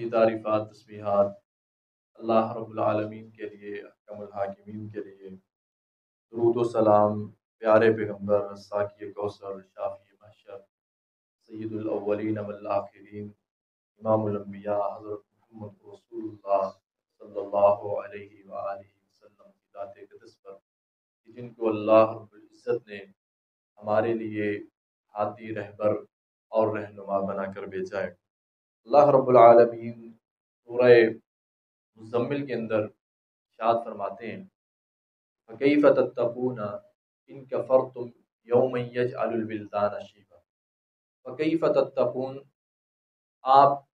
की तारीफ़ात, तस्बीहात, अल्लाह रब्बुल आलमीन के लिए, अहकमुल हाकिमीन के लिए। दरूद सलाम, प्यारे पैगंबर साकी कौसर, शाफी महशर सैयदुल अव्वलीन वल आखिरीन, इमामुल अंबिया, हज़रत मोहम्मद रसूलुल्लाह सल्लल्लाहु पर जिनको अल्लाह रब्बुल इज़्ज़त ने हमारे लिए हाथी रहबर और रहनुमा बनाकर भेजा है। अल्लाह रब्बुल आलमीन सूरह मुजम्मिल के अंदर शाद फरमाते हैं, फ़कैफ़ तत्तकूना इन कफ़रतुम यौम यजअलुल शीबा। फ़कैफ़ तत्तकून, आप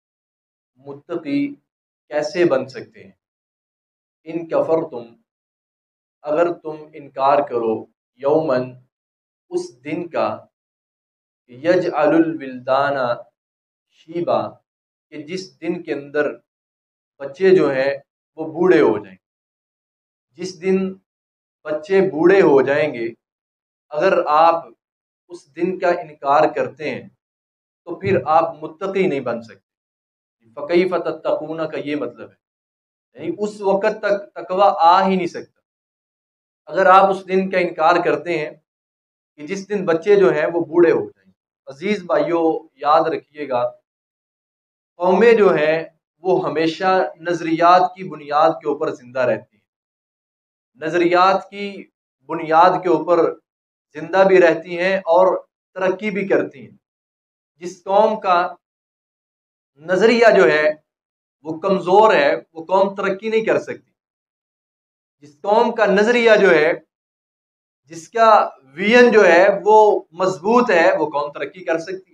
मुत्तकी कैसे बन सकते हैं? इन कफ़र तुम अगर तुम इनकार करो यौमन, उस दिन का यज अलुलविल्दाना शीबा कि जिस दिन के अंदर बच्चे जो हैं, वो बूढ़े हो जाएँगे। जिस दिन बच्चे बूढ़े हो जाएँगे, अगर आप उस दिन का इनकार करते हैं तो फिर आप मुत्तकी नहीं बन सकते। फ़कई फ़तूना का ये मतलब है। यानी उस वक़्त तक तकवा आ ही नहीं सकता। अगर आप उस दिन का इनकार करते हैं कि जिस दिन बच्चे जो हैं, वो बूढ़े हो जाएँगे। अज़ीज़ भाइयों, याद रखिएगा कौमें जो हैं, वो हमेशा नज़रियात की बुनियाद के ऊपर ज़िंदा रहती हैं। नज़रियात की बुनियाद के ऊपर ज़िंदा भी रहती हैं और तरक्की भी करती हैं। जिस कौम का नज़रिया जो है, वो कमज़ोर है, वो कौम तरक्की नहीं कर सकती। जिस कौम का नज़रिया जो है, जिसका वियन जो है, वो मज़बूत है, वो कौम तरक्की कर सकती है।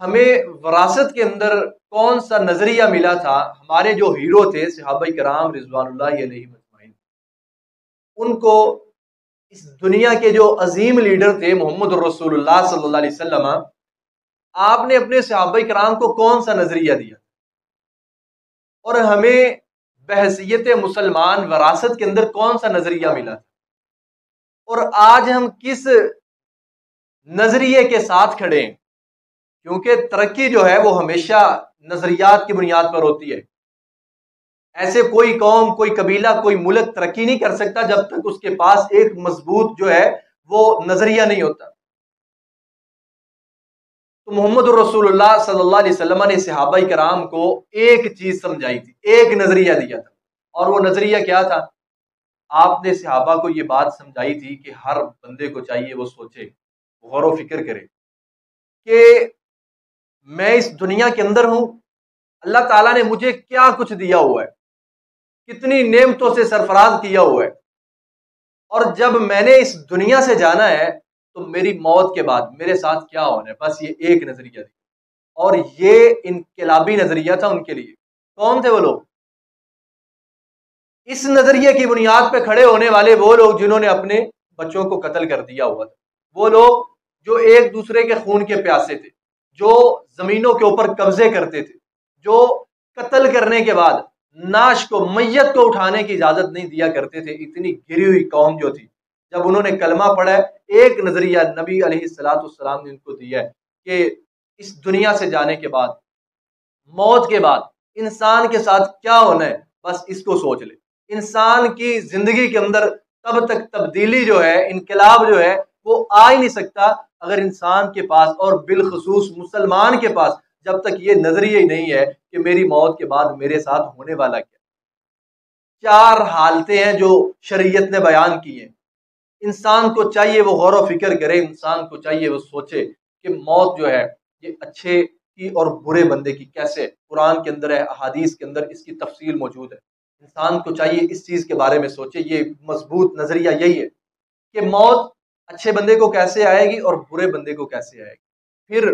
हमें वरासत के अंदर कौन सा नज़रिया मिला था? हमारे जो हीरो थे, सहाबा कराम रिजवान उनको इस दुनिया के जो अजीम लीडर थे मोहम्मद रसूलुल्लाह आपने अपने सहाबा कराम को कौन सा नज़रिया दिया? और हमें बहसीत मुसलमान वरासत के अंदर कौन सा नज़रिया मिला था? और आज हम किस नज़रिए के साथ खड़े हैं? क्योंकि तरक्की जो है वो हमेशा नजरियात की बुनियाद पर होती है। ऐसे कोई कौम, कोई कबीला, कोई मुल्क तरक्की नहीं कर सकता जब तक उसके पास एक मज़बूत जो है वो नज़रिया नहीं होता। तो मोहम्मद रसूलुल्लाह सल्लल्लाहु अलैहि वसल्लम ने सहाबा कराम को एक चीज़ समझाई थी, एक नज़रिया दिया था। और वो नज़रिया क्या था? आपने सहाबा को ये बात समझाई थी कि हर बंदे को चाहिए वो सोचे, गौर व फ़िक्र करे कि मैं इस दुनिया के अंदर हूँ, अल्लाह ताला ने मुझे क्या कुछ दिया हुआ है? कितनी नेमतों से सरफराज किया हुआ है? और जब मैंने इस दुनिया से जाना है तो मेरी मौत के बाद मेरे साथ क्या होना? है बस ये एक नज़रिया थी। और ये इनकलाबी नज़रिया था उनके लिए। कौन थे वो लोग? इस नज़रिए की बुनियाद पर खड़े होने वाले वो लोग जिन्होंने अपने बच्चों को कत्ल कर दिया हुआ था। वो लोग जो एक दूसरे के खून के प्यासे थे। जो जमीनों के ऊपर कब्जे करते थे, जो कत्ल करने के बाद नाश को, मैयत को उठाने की इजाज़त नहीं दिया करते थे, इतनी गिरी हुई कौम जो थी। जब उन्होंने कलमा पढ़ा, एक नज़रिया नबी सलाम ने उनको दिया है कि इस दुनिया से जाने के बाद, मौत के बाद इंसान के साथ क्या होना है, बस इसको सोच ले। इंसान की ज़िंदगी के अंदर तब तक तब्दीली जो है, इनकलाब जो है वो आ ही नहीं सकता अगर इंसान के पास और बिलखसूस मुसलमान के पास जब तक ये नज़रिया ही नहीं है कि मेरी मौत के बाद मेरे साथ होने वाला क्या चार हालतें हैं जो शरीयत ने बयान की हैं। इंसान को चाहिए वो गौर फ़िक्र करे, इंसान को चाहिए वो सोचे कि मौत जो है, ये अच्छे की और बुरे बंदे की कैसे कुरान के अंदर है, अहादीस के अंदर इसकी तफसील मौजूद है। इंसान को चाहिए इस चीज़ के बारे में सोचे, ये मज़बूत नज़रिया यही है कि मौत अच्छे बंदे को कैसे आएगी और बुरे बंदे को कैसे आएगी? फिर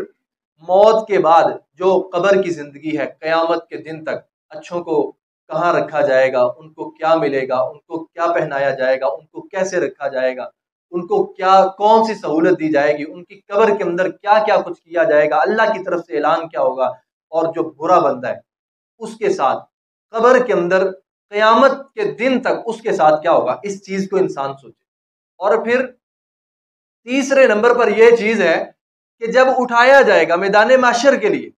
मौत के बाद जो कबर की ज़िंदगी है, क़यामत के दिन तक अच्छों को कहाँ रखा जाएगा? उनको क्या मिलेगा? उनको क्या पहनाया जाएगा? उनको कैसे रखा जाएगा? उनको क्या, कौन सी सहूलत दी जाएगी? उनकी कब्र के अंदर क्या क्या कुछ किया जाएगा? अल्लाह की तरफ़ से ऐलान क्या होगा? और जो बुरा बंदा है, उसके साथ कब्र के अंदर क़यामत के दिन तक उसके साथ क्या होगा? इस चीज़ को इंसान सोचे। और फिर तीसरे नंबर पर यह चीज़ है कि जब उठाया जाएगा मैदान माशर के लिए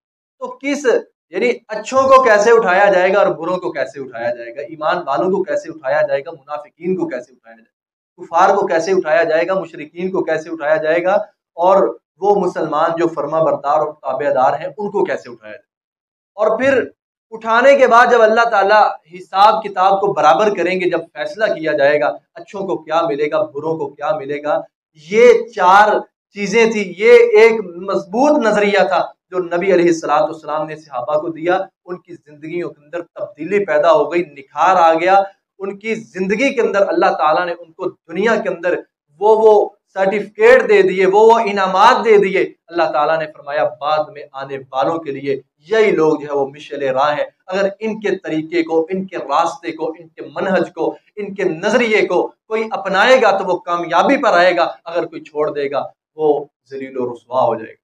तो किस, यानी अच्छों को कैसे उठाया जाएगा और बुरों को कैसे उठाया जाएगा, ईमान वालों को कैसे उठाया जाएगा, मुनाफिकीन को कैसे उठाया जाएगा, कुफार को कैसे उठाया जाएगा, मुशरकिन को कैसे उठाया जाएगा और वो मुसलमान जो फर्मा बरदार और ताबेदार हैं, उनको कैसे उठाया जाएगा। और फिर उठाने के बाद जब अल्लाह ताला हिसाब किताब को बराबर करेंगे, जब फैसला किया जाएगा, अच्छों को क्या मिलेगा, बुरों को क्या मिलेगा ये चार चीज़ें थी। ये एक मज़बूत नज़रिया था जो नबी सलाम ने सहाबा को दिया। उनकी ज़िंदगी के अंदर तब्दीली पैदा हो गई, निखार आ गया। उनकी ज़िंदगी के अंदर अल्लाह ताला ने उनको दुनिया के अंदर वो वो सर्टिफिकेट दे दिए, वो वो इनामात दे दिए। अल्लाह ताला ने फरमाया, बाद में आने वालों के लिए यही लोग जो है वो मिशल राह है। अगर इनके तरीके को, इनके रास्ते को, इनके मनहज को, इनके नज़रिए को कोई अपनाएगा तो वो कामयाबी पर आएगा, अगर कोई छोड़ देगा, वो जलील रसवा हो जाएगा।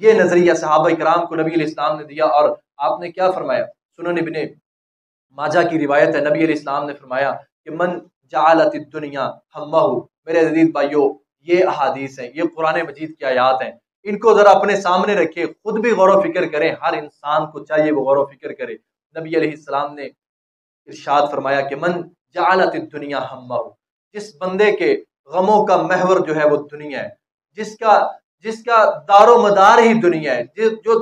ये नज़रिया साहब कराम को नबी इस्लाम ने दिया और आपने क्या फरमाया? सुनो निबने माजा की रिवायत है, नबी इस्लाम ने फरमाया कि मन जालत दुनिया हम मेरे अज़ीज़ भाइयों, ये अहादीस हैं, ये कुरान मजीद की आयात हैं। इनको जरा अपने सामने रखे खुद भी गौर फ़िक्र करें, हर इंसान को चाहिए वो गौर फ़िक्र करे। नबी सलाम ने इरशाद फरमाया कि मन जालत दुनिया हम जिस बंदे के गमों का महवर जो है वो दुनिया है, जिसका जिसका दारो मदार ही दुनिया है जो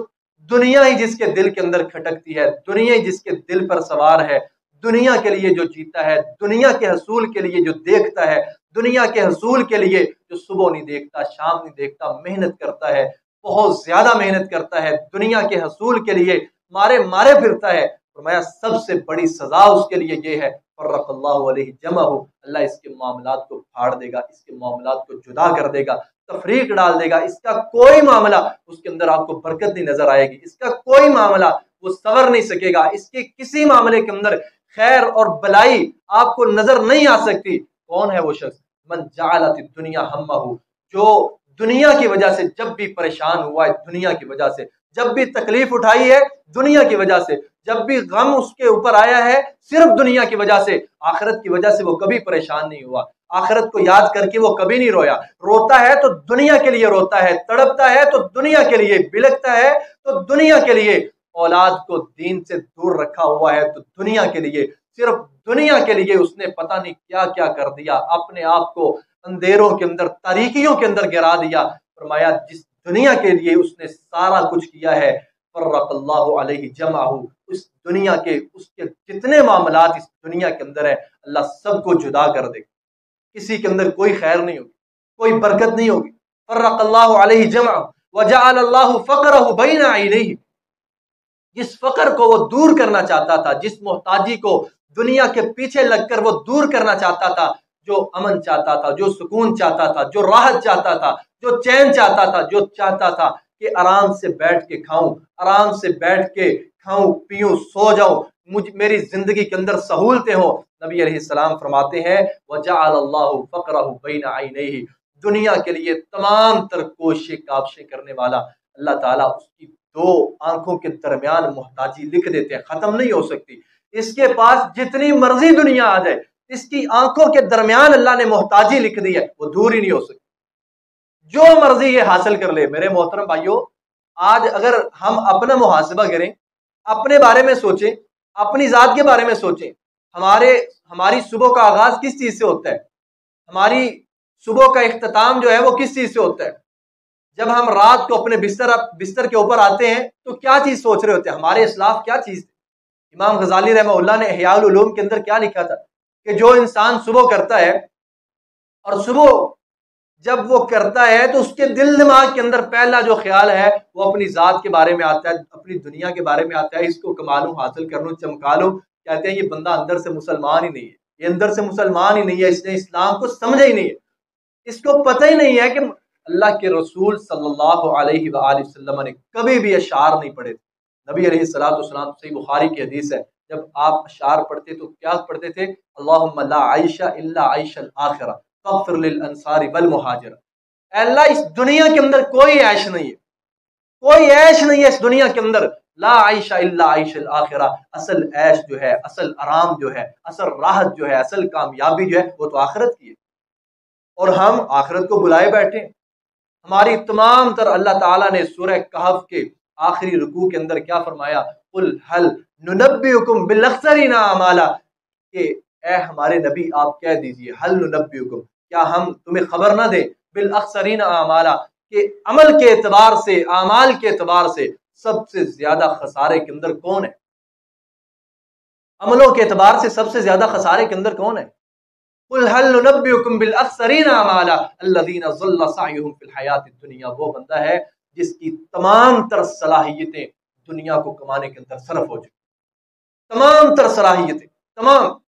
दुनिया ही जिसके दिल के अंदर खटकती है, दुनिया ही जिसके दिल पर सवार है दुनिया के लिए जो जीता है, दुनिया के हसूल के लिए जो देखता है, दुनिया के हसूल के लिए जो सुबह नहीं देखता, शाम नहीं देखता, मेहनत करता है, बहुत ज़्यादा मेहनत करता है, दुनिया के हसूल के लिए मारे मारे फिरता है, फरमाया सबसे बड़ी सजा उसके लिए ये है जमा हो अल्लाह इसके मामला को फाड़ देगा, इसके मामला को जुदा कर देगा, तफरीक डाल देगा, इसका कोई मामला उसके अंदर आपको बरकत नहीं नज़र आएगी, इसका कोई मामला वो सवर नहीं सकेगा, इसके किसी मामले के अंदर खैर और भलाई आपको नज़र नहीं आ सकती। कौन है वो शख्स? मन जालती दुनिया हम जो दुनिया की वजह से जब भी परेशान हुआ है, दुनिया की वजह से। जब भी तकलीफ़ उठाई है, दुनिया की वजह से। जब भी गम उसके ऊपर आया है, सिर्फ़ दुनिया की वजह से। आखिरत की वजह से वो कभी परेशान नहीं हुआ। आखिरत को याद करके वो कभी नहीं रोया। रोता है तो दुनिया के लिए रोता है, तड़पता है तो दुनिया के लिए बिलकता है तो दुनिया के लिए। औलाद को दीन से दूर रखा हुआ है तो दुनिया के लिए, सिर्फ़ दुनिया के लिए उसने पता नहीं क्या क्या कर दिया। अपने आप को अंधेरों के अंदर, तारीखियों के अंदर गिरा दिया। फरमाया, जिस दुनिया के लिए उसने सारा कुछ किया है जमा उस दुनिया के, उसके जितने मामला इस दुनिया के अंदर है, अल्लाह सबको जुदा कर दे। किसी के अंदर कोई खैर नहीं होगी, कोई बरकत नहीं होगी। फर्रकल्लाह जमा वजा फ़कर बैन जिस फकर को वो दूर करना चाहता था, जिस मोहताजी को दुनिया के पीछे लगकर वो दूर करना चाहता था, जो अमन चाहता था, जो सुकून चाहता था, जो राहत चाहता था, जो चैन चाहता था, जो चाहता था कि आराम से बैठ के खाऊं, आराम से बैठ के खाऊं, पीऊं, सो जाऊँ, मुझ, मेरी ज़िंदगी के अंदर सहूलतें हो। नबी सलाम फरमाते हैं वजा नहीं दुनिया के लिए तमाम तर कोशे काबशे करने वाला अल्लाह ताला उसकी दो आँखों के दरमियान मोहताजी लिख देते हैं, खत्म नहीं हो सकती। इसके पास जितनी मर्ज़ी दुनिया आ जाए, इसकी आँखों के दरमियान अल्लाह ने मोहताजी लिख दी है, वो दूर ही नहीं हो सकती। जो मर्ज़ी ये हासिल कर ले, मेरे मोहतरम भाइयों, आज अगर हम अपना मुहासबा करें, अपने बारे में सोचें, अपनी ज़ात के बारे में सोचें, हमारे, हमारी सुबह का आगाज़ किस चीज़ से होता है? हमारी सुबह का अख्ताम जो है वो किस चीज़ से होता है? जब हम रात को अपने बिस्तर बिस्तर के ऊपर आते हैं तो क्या चीज़ सोच रहे होते हैं? हमारे इसलाफ क्या चीज़ इमाम गजाली रहमा ने हयालूम के अंदर क्या लिखा था? कि जो इंसान सुबह करता है, और सुबह जब वो करता है तो उसके दिल दिमाग के अंदर पहला जो ख्याल है, वो अपनी ज़ात के बारे में आता है, अपनी दुनिया के बारे में आता है, इसको कमा लूँ हासिल कर लूँ चमका लूँ कहते हैं, ये बंदा अंदर से मुसलमान ही नहीं है। ये अंदर से मुसलमान ही नहीं है, इसने इस्लाम को समझा ही नहीं है। इसको पता ही नहीं है कि अल्लाह के रसूल वसल्लम ने कभी भी अशार नहीं पढ़े थे। नबी सलाम सही बुखारी की हदीस है, जब आप अशार पढ़ते तो क्या पढ़ते थे? अल्लाह आयशा आयशा आखिरा मुहाजर। अल्लाह, इस दुनिया के अंदर कोई ऐश नहीं है। कोई ऐश नहीं है इस दुनिया के अंदर। ला आयशा इल्ला आयशल आखिरा, असल ऐश जो है, असल आराम जो है, असल राहत जो है, असल कामयाबी जो है, वो तो आखिरत की है। और हम आखिरत को बुलाए बैठे हमारी तमाम तर अल्लाह ताला ने सूरह कहफ के आखिरी रुकू के अंदर क्या फरमाया? कुल हल बिलखसरीना अमाला कि, ए हमारे नबी, आप कह दीजिए, हल नुनब्बीकुम क्या हम तुम्हें खबर ना दें? बिल अक्सरीन आमाला। के, अमल के एतबार से, आमाल के एतबार से सबसे ज़्यादा खसारे के अंदर कौन है? अमलों के एतबार से सबसे ज़्यादा खसारे के अंदर कौन है? वो बंदा है जिसकी तमाम तर सलाहियतें दुनिया को कमाने के अंदर सरफ हो चुकी तमाम तर सलाहियतें, तमाम।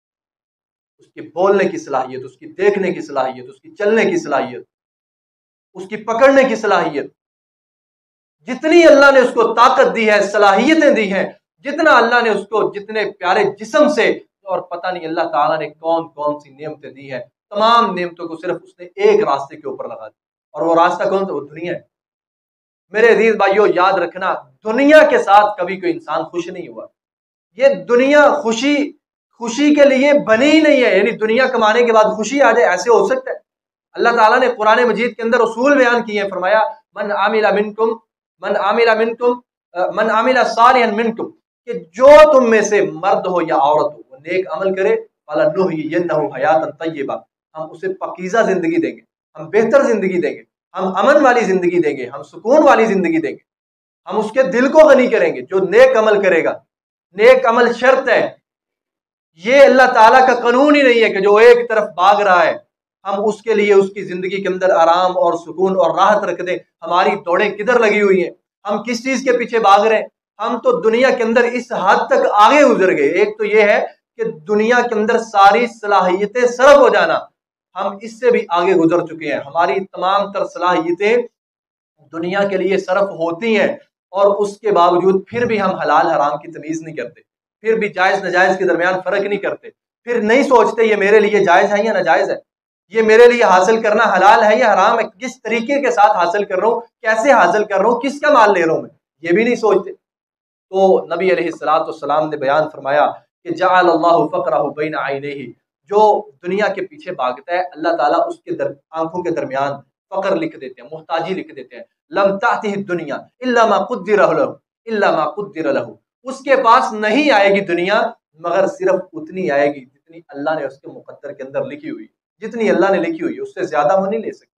उसकी बोलने की सलाहियत, उसकी देखने की सलाहियत, उसकी चलने की सलाहियत, उसकी पकड़ने की सलाहियत। जितनी अल्लाह ने उसको ताकत दी है, सलाहियतें दी हैं, जितना अल्लाह ने उसको जितने प्यारे जिसम से और पता नहीं अल्लाह ताला ने कौन कौन सी नियमतें दी है। तमाम नियमतों को सिर्फ़ उसने एक रास्ते के ऊपर लगा दिया। और वो रास्ता कौन सा? वो दुनिया है। मेरे अज़ीज़ भाइयों, याद रखना, दुनिया के साथ कभी कोई इंसान खुश नहीं हुआ। ये दुनिया खुशी खुशी के लिए बनी ही नहीं है। यानी दुनिया कमाने के बाद खुशी आ जाए ऐसे हो सकता है। अल्लाह ताला ने कुरान मजीद के अंदर उसूल बयान किए हैं, फरमाया, मन आमिला मिनकुम, मन आमिला मिनकुम मन आमिला सालिहन मिनकुम, कि जो तुम में से मर्द हो या औरत हो नेक अमल करे, वाला नुह यन्नहु हयातन तय्यबा। हम उसे पकीजा ज़िंदगी देंगे, हम बेहतर ज़िंदगी देंगे, हम अमन वाली ज़िंदगी देंगे, हम सुकून वाली ज़िंदगी देंगे। हम उसके दिल को गनी करेंगे, जो नेक अमल करेगा। नेक अमल शर्त है। ये अल्लाह ताला का कानून ही नहीं है कि जो एक तरफ़ भाग रहा है, हम उसके लिए उसकी ज़िंदगी के अंदर आराम और सुकून और राहत रख दें। हमारी दौड़ें किधर लगी हुई हैं? हम किस चीज़ के पीछे भाग रहे हैं? हम तो दुनिया के अंदर इस हद तक आगे गुजर गए। एक तो ये है कि दुनिया के अंदर सारी सलाहियतें सरफ हो जाना। हम इससे भी आगे गुजर चुके हैं। हमारी तमाम तर सलाहियतें दुनिया के लिए सरफ होती हैं और उसके बावजूद फिर भी हम हलाल हराम की तमीज नहीं करते। फिर भी जायज़ नाजायज के दरमियान फ़र्क नहीं करते। फिर नहीं सोचते ये मेरे लिए जायज़ है या नाजायज है। ये मेरे लिए हासिल करना हलाल है या हराम है? किस तरीके के साथ हासिल कर रहा हूँ? कैसे हासिल कर रहा हूँ? किसका माल ले रहा हूँ मैं? ये भी नहीं सोचते। तो नबी सलाम ने बयान फरमाया कि जाल बिन आईने ही जो दुनिया के पीछे भागता है अल्लाह ताला उसके दर, आँखों के दरमियान फ़कर लिख देते हैं मुहताजी लिख देते हैं। लम ताती दुनिया इल्ला उसके पास नहीं आएगी दुनिया मगर सिर्फ़ उतनी आएगी जितनी अल्लाह ने उसके मुकद्दर के अंदर लिखी हुई जितनी अल्लाह ने लिखी हुई उससे ज़्यादा वो नहीं ले सकती।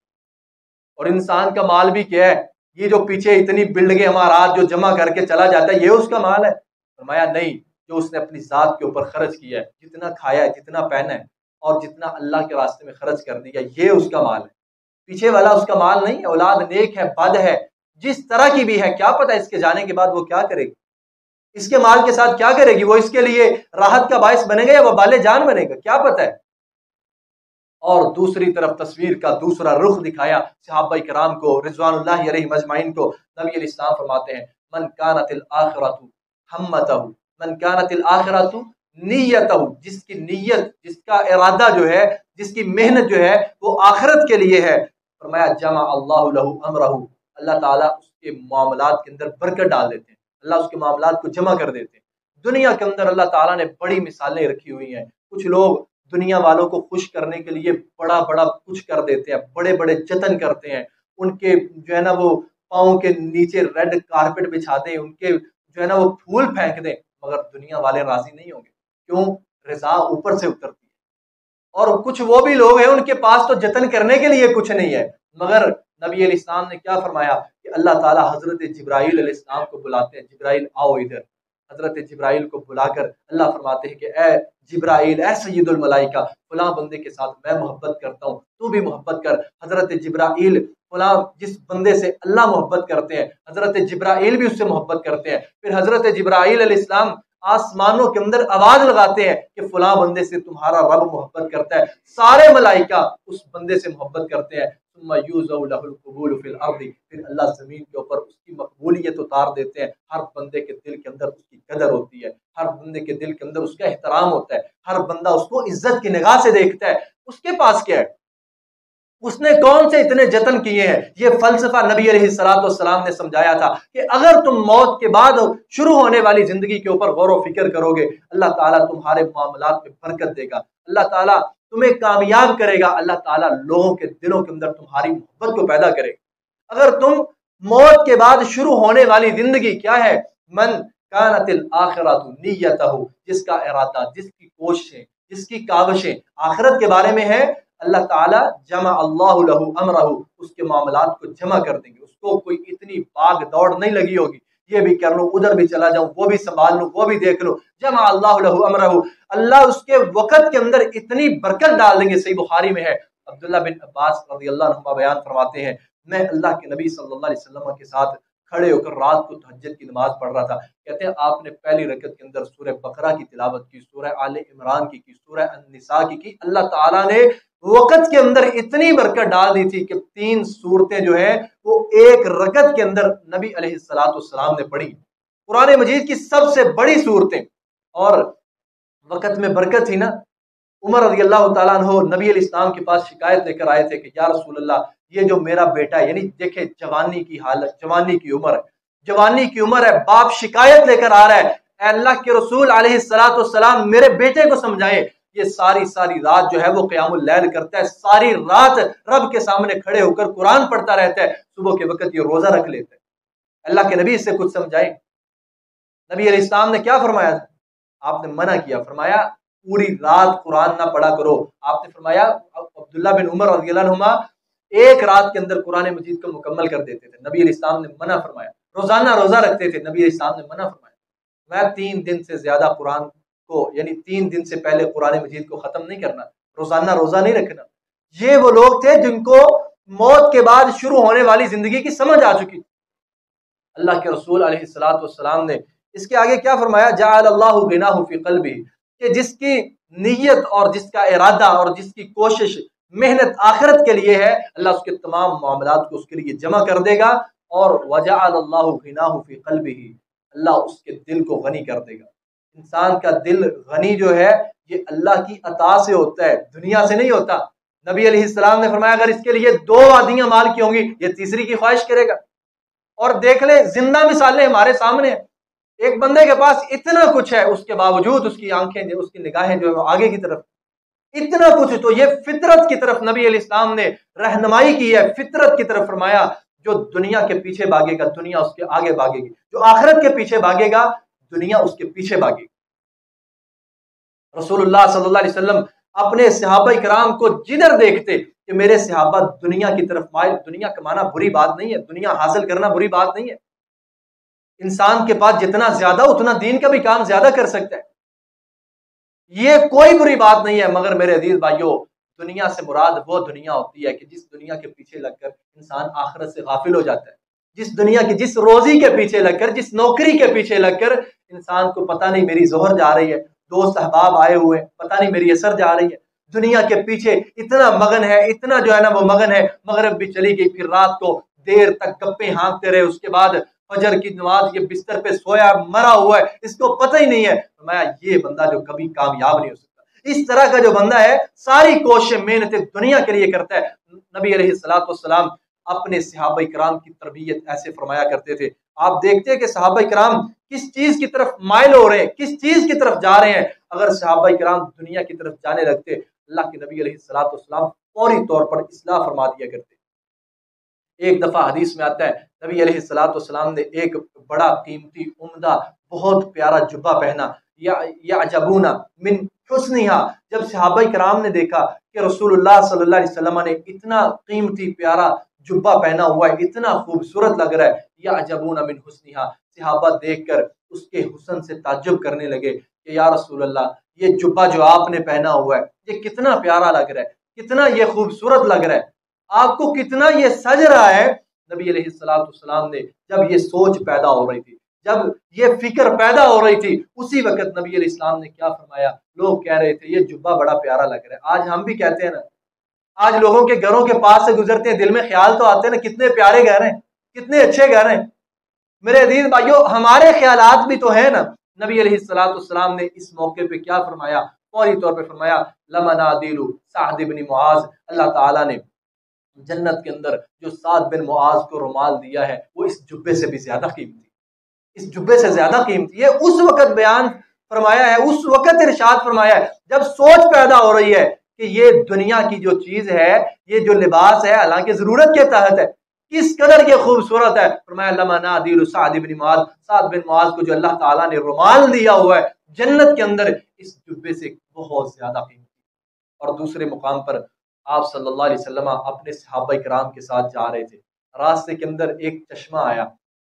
और इंसान का माल भी क्या है? ये जो पीछे इतनी बिल्डिंगे हमारा जो जमा करके चला जाता है ये उसका माल है? फरमाया नहीं जो उसने अपनी जात के ऊपर खर्च किया है, जितना खाया है, जितना पहना है और जितना अल्लाह के रास्ते में खर्च कर दिया ये उसका माल है। पीछे वाला उसका माल नहीं, औलाद नेक है, बद है, जिस तरह की भी है, क्या पता इसके जाने के बाद वो क्या करेगी? इसके माल के साथ क्या करेगी? वो इसके लिए राहत का बायस बनेगा या वो बाले जान बनेगा? क्या पता है? और दूसरी तरफ़ तस्वीर का दूसरा रुख दिखाया, सहाबा कराम को रिजवान मजमाइन को, नबी इस्लाम फरमाते हैं, मन कानतिल आखिरतु हमतहु मन कानतिल आखिरतु नीयतहु जिसकी नीयत जिसका इरादा जो है जिसकी मेहनत जो है वो आखरत के लिए है फरमाया जमा अल्लाह लहु अमरहु अल्लाह ताला उसके मामलात के अंदर बरकत डाल देते हैं अल्लाह उसके मामलात को जमा कर देते हैं दुनिया के अंदर अल्लाह ताला ने बड़ी मिसालें रखी हुई हैं कुछ लोग दुनिया वालों को खुश करने के लिए बड़ा बड़ा कुछ कर देते हैं बड़े बड़े जतन करते हैं उनके जो है ना वो पाओ के नीचे रेड कारपेट बिछा दें उनके जो है ना वो फूल फेंक दें मगर दुनिया वाले राज़ी नहीं होंगे। क्यों? रजा ऊपर से उतरती है। और कुछ वो भी लोग हैं, उनके पास तो जतन करने के लिए कुछ नहीं है। मगर नबी इस्लाम ने क्या फरमाया? कि अल्लाह ताला हज़रत जब्राईल इस्लाम को बुलाते हैं। जब्राइल, आओ इधर। हज़रत जब्राइल को बुलाकर अल्लाह फरमाते हैं कि, ए जब्राइल, ए सैदुल मलाइका, फलां बंदे के साथ मैं मोहब्बत करता हूँ। तू भी मोहब्बत कर। हज़रत जब्राइल फलां जिस बंदे से अल्लाह मोहब्बत करते हैं, हज़रत जब्राइल भी उससे मोहब्बत करते हैं। फिर हज़रत जब्राइल इस्लाम आसमानों के अंदर आवाज़ लगाते हैं कि फलां बंदे से तुम्हारा रब मोहब्बत करता है। सारे मलाइका उस बंदे से मोहब्बत करते हैं। फिर अल्लाह ज़मीन के ऊपर उसकी मकबूलियत उतार देते हैं। हर बंदे के दिल के अंदर उसकी कदर होती है। हर बंदे के दिल के अंदर उसका एहतराम होता है। हर बंदा उसको इज़्ज़त की निगाह से देखता है। उसके पास क्या है? उसने कौन से इतने जतन किए हैं? ये फलसफा नबी सलाम ने समझाया था कि अगर तुम मौत के बाद शुरू होने वाली ज़िंदगी के ऊपर गौर फ़िक्र करोगे, अल्लाह ताला तुम्हारे मामला में बरकत देगा। अल्लाह ताला तुम्हें कामयाब करेगा। अल्लाह ताला लोगों के दिलों के अंदर तुम्हारी मोहब्बत को पैदा करेगा। अगर तुम मौत के बाद शुरू होने वाली ज़िंदगी क्या है? मन कानतिल आखिरत नीयत जिसका इरादा, जिसकी कोशिशें, जिसकी काविशें आखिरत के बारे में है अल्लाह ताला जमा अल्लाह अमरहू, उसके मामलात को जमा कर देंगे। उसको कोई इतनी भाग दौड़ नहीं लगी होगी। ये भी कर लो, उधर भी चला जाऊँ, वो भी संभाल लूँ, वो भी देख लो। जमा अल्लाह अमरहू। अल्लाह उसके वक़्त के अंदर इतनी बरकत डाल देंगे, सही बुखारी में है। अब्दुल्ला बिन अब्बास रज़ी अल्लाह बयान फरमाते हैं, मैं अल्लाह के नबी सल्लल्लाहु अलैहि वसल्लम के साथ खड़े होकर रात को तहजद की नमाज़ पढ़ रहा था। कहते हैं, आपने पहली रकत के अंदर सूर्य बकरा की तिलावत की सूर्य आल इमरान की की सूर्य निसा की की, अल्लाह ताला ने वक़्त के अंदर इतनी बरकत डाल दी थी कि तीन सूरतें जो है, वो एक रकत के अंदर नबी सलाम ने पढ़ी। कुरान मजीद की सबसे बड़ी सूरतें, और वक़्त में बरकत थी ना। उमर रज़ी अल्लाह तु नबी इस्लाम के पास शिकायत लेकर आए थे कि, या रसूल ये जो मेरा बेटा है, यानी देखे जवानी की हालत, जवानी की उम्र। जवानी की उम्र है, बाप शिकायत लेकर आ रहा है अल्लाह के रसूल सलाम मेरे बेटे को समझाए ये सारी सारी रात जो है वो क्यामुल लैल करता है। सारी रात रब के सामने खड़े होकर कुरान पढ़ता रहता है। सुबह के वक्त ये रोजा रख लेता है। अल्लाह के नबी इससे कुछ समझाए। नबी इस्लाम ने क्या फरमाया? आपने मना किया। फरमाया, पूरी रात कुरान ना पढ़ा करो। आपने फरमाया, अब्दुल्ला बिन उमर रजील्ला एक रात के अंदर कुरान मजीद को मुकम्मल कर देते थे। नबी इस्लाम ने मना फरमाया। रोज़ाना रोजा रखते थे। नबी इस्लाम ने मना फरमाया। मैं तीन दिन से ज़्यादा कुरान को, यानी तीन दिन से पहले कुरान मजीद को खत्म नहीं करना, रोज़ाना रोजा नहीं रखना। ये वो लोग थे जिनको मौत के बाद शुरू होने वाली ज़िंदगी की समझ आ चुकी थी। अल्लाह के रसूल सलाम ने इसके आगे क्या फरमाया? जाल अल्लाह फ़ी कल्बी, कि जिसकी नीयत और जिसका इरादा और जिसकी कोशिश मेहनत आखिरत के लिए है, अल्लाह उसके तमाम मामला को उसके लिए जमा कर देगा और वजा वजह कल भी अल्लाह उसके दिल को गनी कर देगा। इंसान का दिल गनी जो है, ये अल्लाह की अता से होता है, दुनिया से नहीं होता। नबी अलैहिस्सलाम ने फरमाया, अगर इसके लिए दो वादियाँ माल की होंगी, ये तीसरी की ख्वाहिश करेगा। और देख ले, ज़िंदा मिसालें हमारे सामने एक बंदे के पास इतना कुछ है, उसके बावजूद उसकी आँखें उसकी निगाहें जो है आगे की तरफ़। इतना कुछ तो ये फितरत की तरफ़ नबी इस्लाम ने रहनुमाई की है, फितरत की तरफ़ फरमाया, जो दुनिया के पीछे भागेगा, दुनिया उसके आगे भागेगी। जो आखिरत के पीछे भागेगा दुनिया उसके पीछे भागेगी रसूलुल्लाह सल्लल्लाहु अलैहि वसल्लम अपने सहाबा कराम को जिधर देखते कि मेरे सहाबा दुनिया की तरफ़ माए, दुनिया कमाना बुरी बात नहीं है, दुनिया हासिल करना बुरी बात नहीं है। इंसान के पास जितना ज़्यादा, उतना दीन का भी काम ज़्यादा कर सकता है। ये कोई बुरी बात नहीं है, मगर मेरे अज़ीज़ भाइयों, दुनिया से मुराद वो दुनिया होती है कि जिस दुनिया के पीछे लगकर इंसान आखिरत से गाफिल हो जाता है। जिस दुनिया की, जिस रोजी के पीछे लगकर, जिस नौकरी के पीछे लगकर इंसान को पता नहीं मेरी जोहर जा रही है दोस्त अहबाब आए हुए पता नहीं मेरी असर जा रही है। दुनिया के पीछे इतना मगन है, इतना जो है ना वो मगन है, मगरब भी चली गई, फिर रात को देर तक गप्पे हाँकते रहे, उसके बाद फजर की नमाज़ ये बिस्तर पे सोया, मरा हुआ है, इसको पता ही नहीं है। तो मैं ये बंदा जो कभी कामयाब नहीं हो सकता। इस तरह का जो बंदा है, सारी कोशिश मेहनत दुनिया के लिए करता है। नबी सलाम अपने सहाबा कराम की तरबियत ऐसे फरमाया करते थे। आप देखते हैं कि सहाबा कराम किस चीज़ की तरफ़ माइल हो रहे हैं, किस चीज़ की तरफ़ जा रहे हैं। अगर सहाबा कराम दुनिया की तरफ़ जाने लगते, अल्लाह के नबी सलाम फौरी तौर पर इसलाह फरमा दिया करते। एक दफ़ा हदीस में आता है, नबी सलाम ने एक बड़ा कीमती, उम्दा, बहुत प्यारा जुब्बा पहना, या या मिन हुस्निहा। जब सहाबा कराम ने देखा कि रसूलुल्लाह सल्लल्लाहु अलैहि वसल्लम ने इतना कीमती, प्यारा जुब्बा पहना हुआ है, इतना खूबसूरत लग रहा है। या जबूना मिन हुस्निहा, सहाबा देखकर उसके हुसन से ताजुब करने लगे कि या रसूलुल्लाह, ये जुब्बा जो आपने पहना हुआ है, ये कितना प्यारा लग रहा है, कितना ये खूबसूरत लग रहा है। आपको कितना ये सज रहा है। नबी सलाम ने जब ये सोच पैदा हो रही थी, जब ये फ़िक्र पैदा हो रही थी, उसी वक्त नबी इस्लाम ने क्या फरमाया? लोग कह रहे थे, ये जुब्बा बड़ा प्यारा लग रहा है। आज हम भी कहते हैं ना आज लोगों के घरों के पास से गुजरते हैं, दिल में ख्याल तो आते हैं ना, कितने प्यारे घर हैं, कितने अच्छे घर हैं। मेरे अज़ीज़ भाइयों, हमारे ख्याल भी तो है ना। नबी सलाम ने इस मौके पे क्या फरमाया? फौरी तौर पे फरमाया, लमना दिलू साहदिबनी मुआज। अल्लाह ताला ने जन्नत के अंदर जो सात बिन मुआज को रुमाल दिया है, वो इस जुब्बे से भी ज़्यादा कीमती। इस जुब्बे से ज़्यादा कीमती है। उस वक्त बयान फरमाया है, उस वक्त इरशाद फरमाया है, जब सोच पैदा हो रही है कि ये दुनिया की जो चीज़ है, ये जो लिबास है, हालाँकि ज़रूरत के तहत है, किस कदर के खूबसूरत है। साद बिन मुआज को जो अल्लाह ताला ने रुमाल दिया हुआ है, जन्नत के अंदर इस जुब्बे से बहुत ज़्यादा कीमती और दूसरे मुकाम पर आप सल्लल्लाहु अलैहि वसल्लम अपने सहाबा कराम के साथ जा रहे थे। रास्ते के अंदर एक चश्मा आया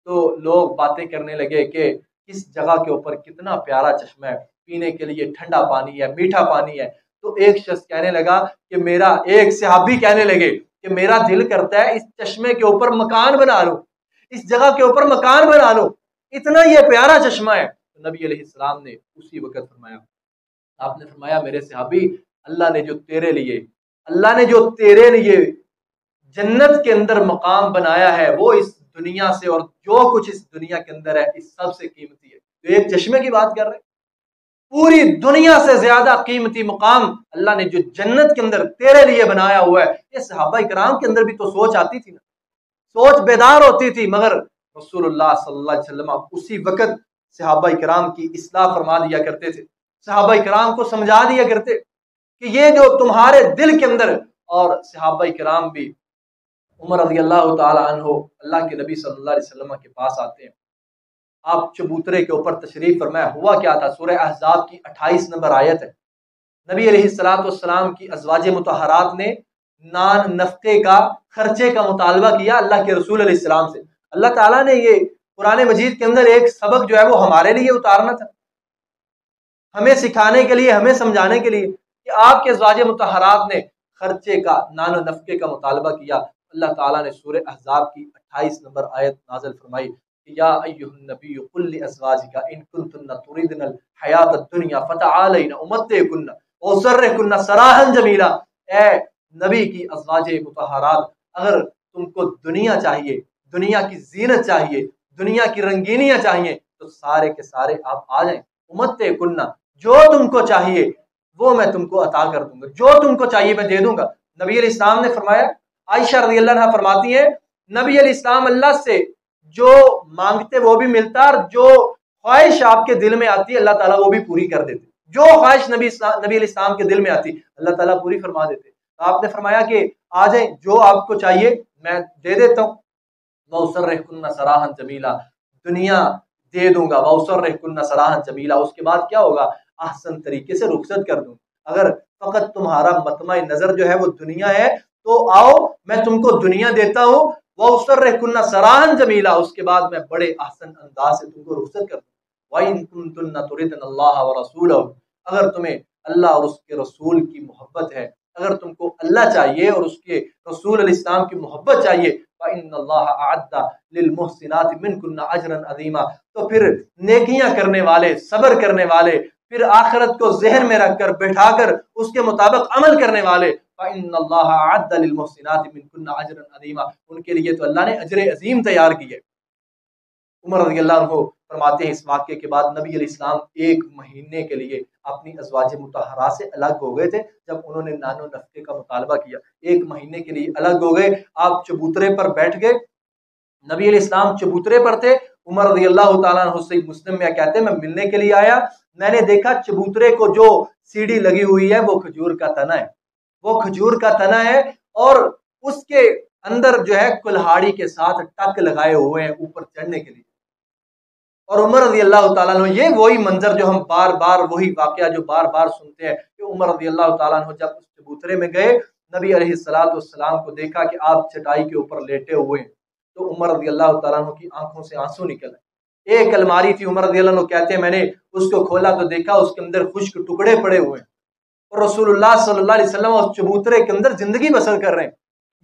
तो लोग बातें करने लगे कि किस जगह के ऊपर कितना प्यारा चश्मा है, पीने के लिए ठंडा पानी है, मीठा पानी है। तो एक शख्स कहने लगा कि मेरा, एक सहाबी कहने लगे कि मेरा दिल करता है इस चश्मे के ऊपर मकान बना लो, इस जगह के ऊपर मकान बना लो, इतना ये प्यारा चश्मा है। तो नबी अलैहिस्सलाम ने उसी वक्त फरमाया, आपने फरमाया, मेरे सहाबी, अल्लाह ने जो तेरे लिए, अल्लाह ने जो तेरे लिए जन्नत के अंदर मकाम बनाया है, वो इस दुनिया से और जो कुछ इस दुनिया के अंदर है, इस सबसे कीमती है। तो एक चश्मे की बात कर रहे पूरी दुनिया से ज़्यादा कीमती मुकाम अल्लाह ने जो जन्नत के अंदर तेरे लिए बनाया हुआ है, ये सहाबा कराम के अंदर भी तो सोच आती थी ना। सोच बेदार होती थी, मगर रसूलुल्लाह सल्लल्लाहु अलैहि वसल्लम उसी वक्त सहाबा कराम की इसलाह फरमा दिया करते थे। सहाबा कराम को समझा दिया करते कि ये जो तुम्हारे दिल के अंदर और सहाबा कराम भी उमर रज़ी अल्लाह अल्लाह के नबी सल्लल्लाहु अलैहि वसल्लम के पास आते हैं। आप चबूतरे के ऊपर तशरीफ़ फरमाया, हुआ क्या था? सूर्य अहजाब की अट्ठाईस नंबर आयत है। नबी सलाम की अजवाज मतहरात ने नान नफ्ते का, खर्चे का मुतालबा किया अल्लाह के रसूल सलाम से। अल्लाह ताला ने ये पुराने मजीद के अंदर एक सबक जो है वो हमारे लिए उतारना था। हमें सिखाने के लिए, हमें समझाने के लिए कि आपके अजवाज मतहरात ने खर्चे का, नान नफ्के का मुतालबा किया। अल्लाह ताला ने सूर्य अहजाब की अट्ठाईस नंबर आयत नाजल फरमाई। अगर तुमको दुनिया चाहिए दुनिया की जीनत चाहिए दुनिया की रंगीनियाँ चाहिए तो सारे के सारे आप आ जाएँ उमत कुन्ना जो तुमको चाहिए वो मैं तुमको अता कर दूँगा जो तुमको चाहिए मैं दे दूँगा नबी इस्लाम ने फरमाया आयशा रज़ी अल्लाह फरमाती है नबी इस्लाम अल्लाह से जो मांगते वो भी मिलता और जो ख्वाहिश आपके दिल में आती है, अल्लाह ताला वो भी पूरी कर देते। जो ख्वाहिश नबी नबी इस्लाम के दिल में आती, अल्लाह ताला पूरी फरमा देते। तो आपने फरमाया कि आ जाए, जो आपको चाहिए, मैं दे देता हूँ। वसर रहकुन्ना सराहन जमीला, दुनिया दे दूँगा, वसर रहकुन्ना सराहन जमीला। उसके बाद क्या होगा? आसन तरीके से रुखसत कर दूँगा। अगर फकत तुम्हारा मतमा नज़र जो है, वो दुनिया है तो आओ, मैं तुमको दुनिया देता हूँ वह सराहन जमीला, उसके बाद मैं बड़े आसन अंदाज से तुमको रुखसत कर रसूल अगर तुम्हें अल्लाह और उसके रसूल की मोहब्बत है, अगर तुमको अल्लाह चाहिए और उसके रसूल इस्लाम की मोहब्बत चाहिए अजीमा। तो फिर नेकियाँ करने वाले, सब्र करने वाले, फिर आखरत को जहन में रखकर, बैठाकर, उसके मुताबिक अमल करने वाले उनके लिए तो अल्लाह ने अजर अजीम तैयार की है। उमर रज़ी अल्लाह फरमाते हैं इस वाक्य के बाद नबी इस्लाम एक महीने के लिए अपनी अजवाज मुतहरा से अलग हो गए थे, जब उन्होंने नानो नफ्के का मुतालबा किया। एक महीने के लिए अलग हो गए। आप चबूतरे पर बैठ गए। नबी इस्लाम चबूतरे पर थे। उमर रज़ी अल्लाह मुस्लिम में कहते हैं, मैं मिलने के लिए आया। मैंने देखा चबूतरे को जो सीढ़ी लगी हुई है, वो खजूर का तना है। वो खजूर का तना है और उसके अंदर जो है कुल्हाड़ी के साथ टक लगाए हुए हैं ऊपर चढ़ने के लिए। और उमर रज़ी अल्लाह तु ये वही मंजर जो हम बार बार वही वाक्य जो बार बार सुनते हैं कि उमर रज़ी अल्लाह तु जब उस चबूतरे में गए, नबी सलाम को देखा कि आप चटाई के ऊपर लेटे हुए हैं तो उमर रज़ी अल्लाह तु की आँखों से आँसू निकल आए। एक अलमारी थी उमर रज़ी कहते हैं, मैंने उसको खोला तो देखा, उसके अंदर खुश्क टुकड़े पड़े हुए हैं। और रसूलुल्लाह सल्लल्लाहु अलैहि वसल्लम उस चबूतरे के अंदर ज़िंदगी बसर कर रहे हैं।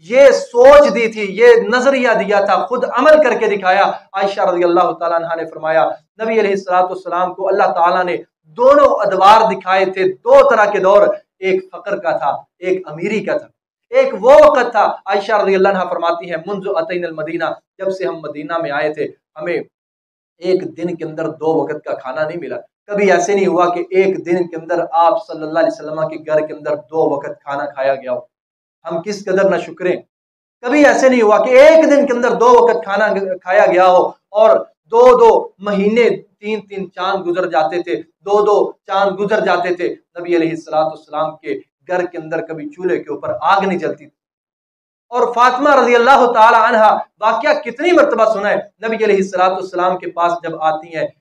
ये सोच दी थी, ये नज़रिया दिया था, खुद अमल करके दिखाया। आयशा रज़ी अल्लाह ने फरमाया, नबी सलाम को अल्लाह ताला ने दोनों अदवार दिखाए थे, दो तरह के दौर, एक फकर का था, एक अमीरी का था। एक वो वक्त था, आयशा रज़ी अल्लाह फरमाती है, मुंजो अतन मदीना, जब से हम मदीना में आए थे, हमें एक दिन के अंदर दो वक्त का खाना नहीं मिला। कभी ऐसे नहीं हुआ कि एक दिन के अंदर आप सल्लल्लाहु अलैहि वसल्लम के घर के अंदर दो वक्त खाना खाया गया हो। हम किस कदर ना शुक्रें। कभी ऐसे नहीं हुआ कि एक दिन के अंदर दो वक्त खाना खाया गया हो और दो दो महीने तीन तीन चाँद गुजर जाते थे दो दो चाँद गुजर जाते थे, नबी सलाम के घर के अंदर कभी चूल्हे के ऊपर आग नहीं जलती थी। और फातिमा रज़ी अल्लाह तहा वाक्य कितनी मरतबा सुना है नबी सलाम के पास जब आती हैं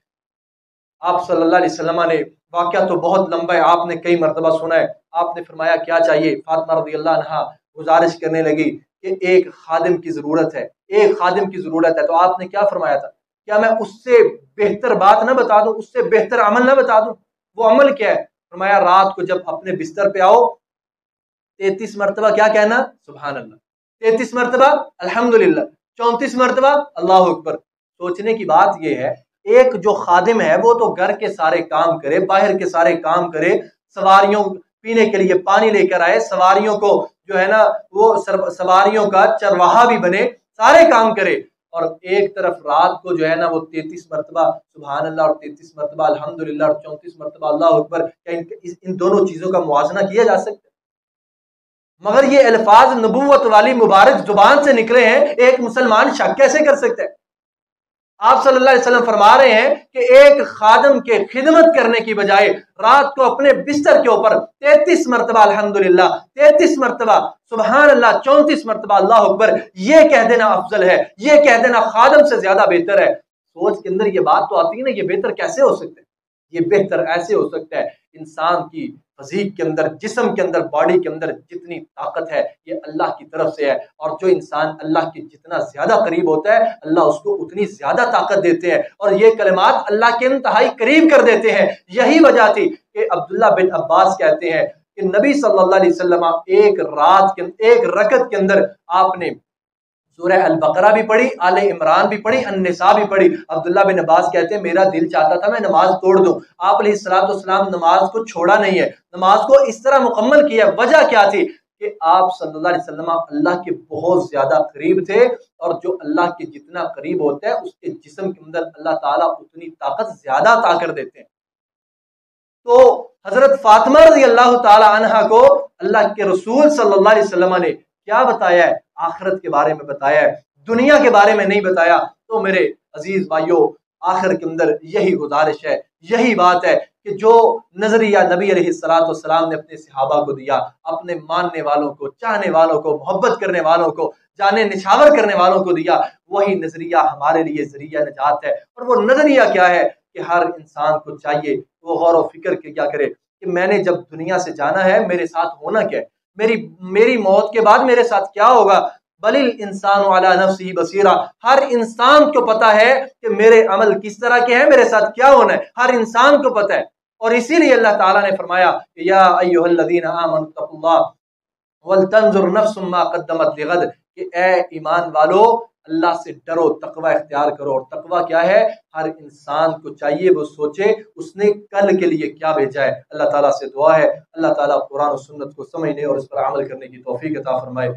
आप सल्लल्लाहु अलैहि वसल्लम ने वाक्य तो बहुत लंबा है, आपने कई मरतबा सुना है। आपने फरमाया, क्या चाहिए? फातिमा रज़ी अल्लाह गुजारिश करने लगी कि एक खादिम की ज़रूरत है, एक खादिम की ज़रूरत है। तो आपने क्या फरमाया था? क्या मैं उससे बेहतर बात ना बता दूँ? उससे बेहतर अमल ना बता दूँ? वो अमल क्या है? फरमाया, रात को जब अपने बिस्तर पे आओ, तैतीस मरतबा क्या कहना? सुबह अल्लाह तैतीस मरतबा, अल्हम्दुलिल्लाह। चौंतीस मरतबा, अल्लाह अकबर। सोचने की बात यह है एक जो खादिम है वो तो घर के सारे काम करे बाहर के सारे काम करे सवारियों पीने के लिए पानी लेकर आए सवारियों को जो है ना वो सवारियों का चरवाहा भी बने सारे काम करे। और एक तरफ़ रात को जो है ना वो तैतीस मरतबा सुबह अल्लाह और तैतीस मरतबा अल्हम्दुलिल्लाह और चौंतीस मरतबा अल्लाह अकबर क्या इन, इन दोनों चीज़ों का मुआजना किया जा सकता है? मगर ये अल्फाज नबूवत वाली मुबारक ज़ुबान से निकले हैं एक मुसलमान शक कैसे कर सकते हैं? आप सल्लल्लाहु अलैहि वसल्लम फरमा रहे हैं कि एक खादम के खिदमत करने की बजाय रात को अपने बिस्तर के ऊपर तैतीस मरतबा, अल्हम्दुलिल्लाह, तैतीस मरतबा सुबह अल्लाह चौंतीस मरतबा, अल्लाह अकबर, ये कह देना अफजल है, ये कह देना खादम से ज़्यादा बेहतर है। सोच के अंदर ये बात तो आती है ना, ये बेहतर कैसे हो सकते हैं? ये बेहतर ऐसे हो सकता है इंसान की फजीक के अंदर, जिसम के अंदर, बॉडी के अंदर जितनी ताकत है, ये अल्लाह की तरफ़ से है। और जो इंसान अल्लाह के जितना ज़्यादा करीब होता है, अल्लाह उसको उतनी ज़्यादा ताकत देते हैं। और ये कलमात अल्लाह के इंतहाई करीब कर देते हैं। यही वजह थी कि अब्दुल्ला बिन अब्बास कहते हैं कि नबी सल्लल्लाहु अलैहि वसल्लम, एक रात के, एक रकत के अंदर आपने सूरह अल बकरा भी पढ़ी, आल इमरान भी पढ़ी, अन्निसा भी पढ़ी। अब्दुल्ला बिन अब्बास कहते हैं, मेरा दिल चाहता था मैं नमाज़ तोड़ दूँ। आप सलाम नमाज़ को छोड़ा नहीं है। नमाज़ को इस तरह मुकम्मल किया, वजह क्या थी? कि आप सल्लल्लाहु अलैहि वसल्लम अल्लाह के बहुत ज़्यादा करीब थे और जो अल्लाह के जितना करीब होता है, उसके जिसम के अंदर अल्लाह ताला उतनी ताकत ज़्यादा अता कर देते हैं। तो हज़रत फातिमा रज़ी अल्लाह तहा को अल्लाह के रसूल सल्लल्लाहु अलैहि वसल्लम ने क्या बताया है? आखिरत के बारे में बताया दुनिया के बारे में नहीं बताया तो मेरे अज़ीज़ भाइयों, आखिर के अंदर यही गुजारिश है, यही बात है कि जो नज़रिया नबी सलाम ने अपने सिहाबा को दिया, अपने मानने वालों को, चाहने वालों को, मोहब्बत करने वालों को, जाने निछावर करने वालों को दिया, वही नज़रिया हमारे लिए ज़रिया निजात है। और वो नज़रिया क्या है कि हर इंसान को चाहिए, वो गौर व फ़िक्र क्या करे कि मैंने जब दुनिया से जाना है, मेरे साथ होना क्या है? मेरी मेरी मौत के बाद मेरे साथ क्या होगा? बलिल इंसान वाला नफसी बसीरा। हर इंसान को पता है कि मेरे अमल किस तरह के हैं, मेरे साथ क्या होना है। हर इंसान को पता है। और इसीलिए अल्लाह ताला ने फरमाया, या अयोहदीन आमन तकुल्ला वल तंजुर नफ्सुम मा कद्दमत लिगद। कि, ए ईमान वालो अल्लाह से डरो, तकवा इख्तियार करो। और तकवा क्या है? हर इंसान को चाहिए, वो सोचे, उसने कल के लिए क्या भेजा है? अल्लाह ताला से दुआ है। अल्लाह ताला कुरान और सुन्नत को समझने और उस पर अमल करने की तोफ़ी अता फरमाए।